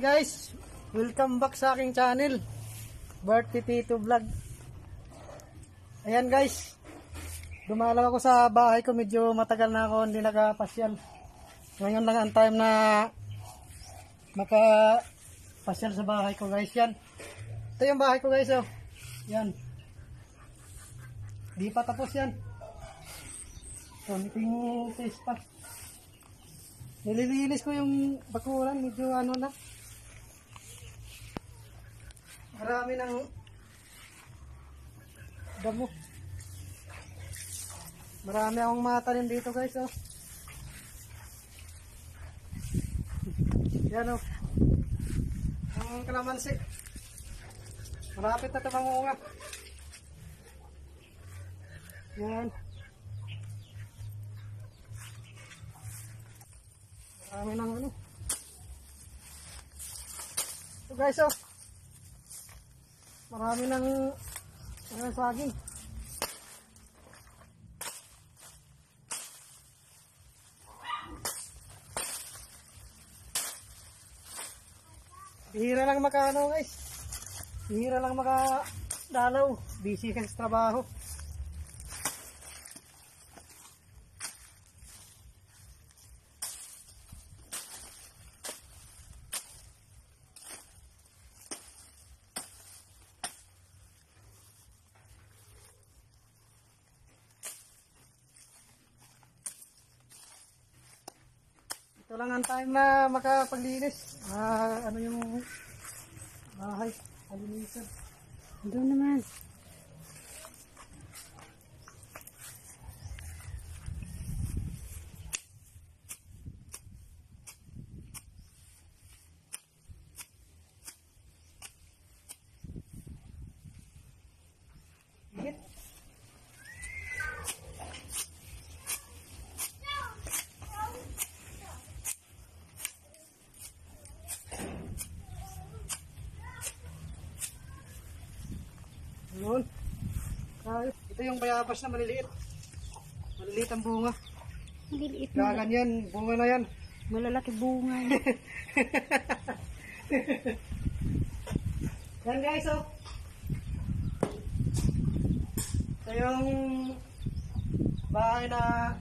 guys, welcome back sa aking channel. Birthday Tito Vlog. Ayan guys. Dumalaw ako sa bahay ko. Medyo matagal na ako hindi nakapasyal Ngayon lang ang time na Makapasyal sa bahay ko guys. Yan. Ito yung bahay ko guys oh. Yan. Di pa tapos yan. Konting taste pa. Nililinis ko yung bakuran, medyo ano na. Marami ng damo. Marami akong matanim dito guys, oh. Yan oh. Ang kalamansi. Malapit na ito mangunga. Yan. Marami ng ano. So guys, oh. Marami ng ano, saging. Bihira lang makaano guys. Bihira lang makadalaw. Busy kasi trabaho. Ito lang ang time na makapaglinis. Ah, ano yung bahay, kalinisan. Doon naman. Yun. Ayos. Ito yung bayabas na maliliit. Maliliit ang bunga. Maliit na. Gaganyan, bunga na yan. Malalaki bunga. Yan guys, oh. Ito yung bahay na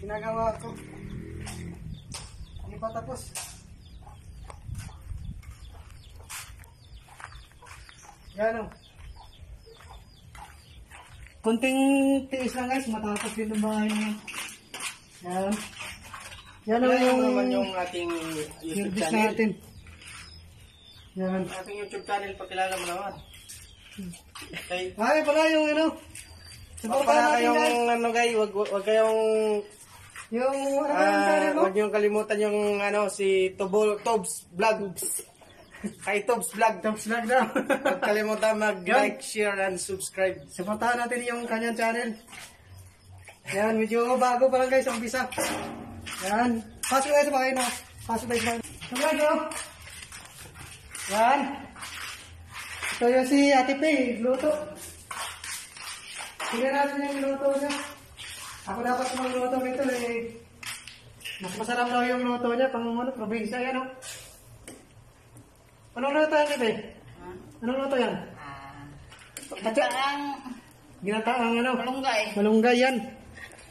ginagawa ko. Hindi pa tapos. Yan oh. Kunting tiis lang guys, matapos din ang bahay na yan. Yan. Oh, Ano yung, naman yung ating YouTube channel? natin. Yan. Ating YouTube channel, pakilala mo naman. Okay. Ay, pala yung ano. Wag Supportahan pala kayong, guys. ano guys, wag, wag kayong, Yung ano mo? wag kalimutan yung, ano, si Tobo, Tobs Vlog. Kay Tobs Vlog. Tops vlog daw. Huwag kalimutan mag-like, share, and subscribe. Supportahan natin yung kanyang channel. Yan, medyo bago pa lang guys ang umpisa. Yan. Pasok tayo sa bahay na. Pasok tayo sa. So guys, oh. Yan. Ito yung si Ate Pay, luto. Tingnan natin yung luto niya. Ako dapat magluto nito eh. Mas masarap daw yung luto niya pang ano, probinsya yan oh. Anong luto yan, Ate Pay? Anong luto yan? Parang Ginataang ano? malunggay. Malunggay yan.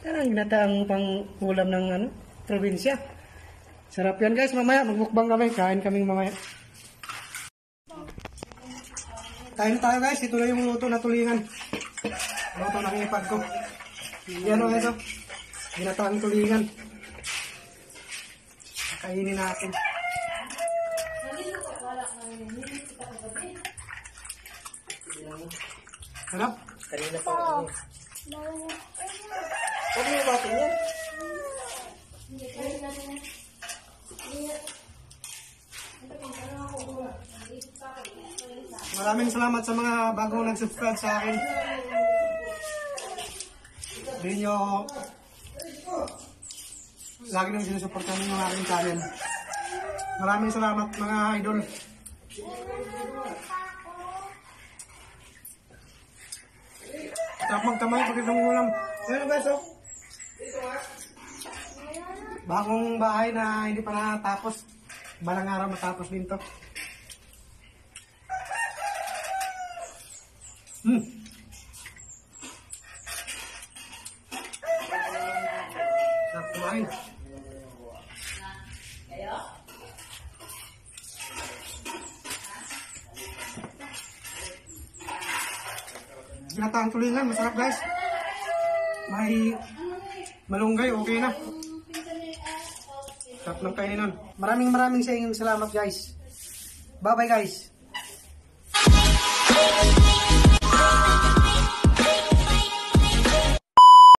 Yan ginataang pang ulam ng ano, probinsya. Sarap yan guys, mamaya magbukbang kami, kain kaming mamaya. Kain tayo guys, ito na yung luto na tulingan. Luto ng ipad ko. Yan o ito. Ginataang tulingan. Kainin natin. Sarap. Kanina pa. Ano? Huwag niyo batin yan. Maraming salamat sa mga bagong nag-subscribe sa akin. Hindi nyo lagi nang sinusuportan yung aking channel. Maraming salamat mga idol. Sarap magkamay pag itong ulam. Ayun guys, oh. Bagong bahay na hindi pa natapos. Balang araw matapos din to. Hmm. Sarap kumain. Ginataang tulingan, masarap guys. May malunggay, okay na. Sarap ng kainan. Maraming maraming sa inyong salamat guys. Bye bye guys.